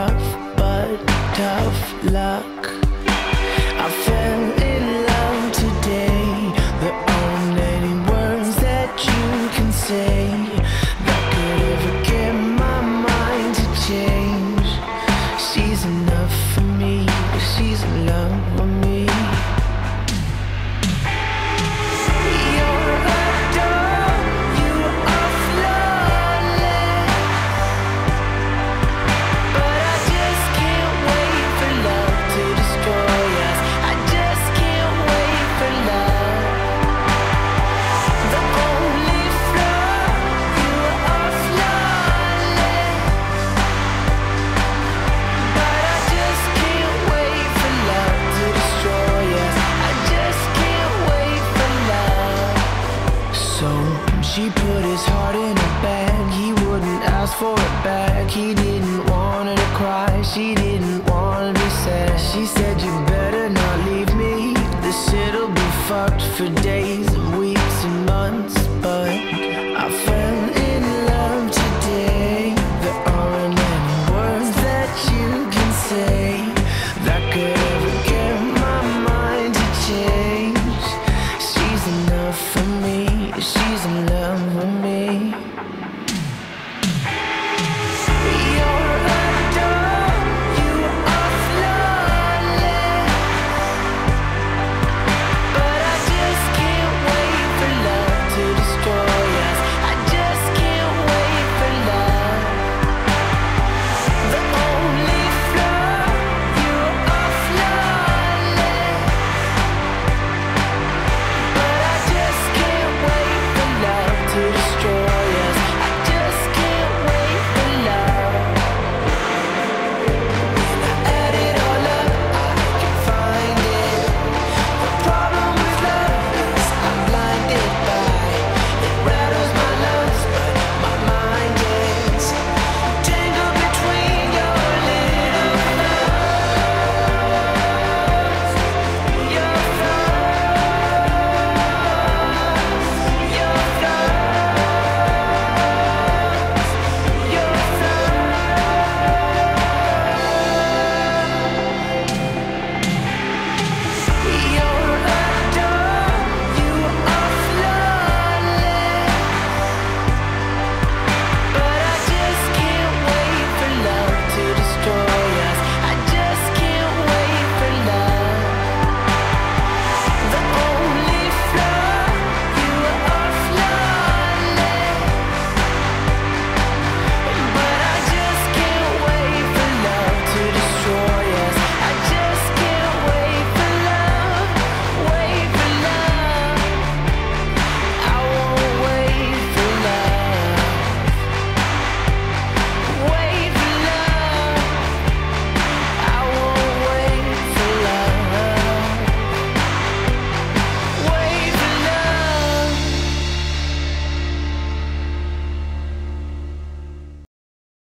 rough, but tough luck. for it back. He didn't want her to cry. She didn't want to be sad. She said you better not leave me. This shit'll be fucked for days and weeks and months But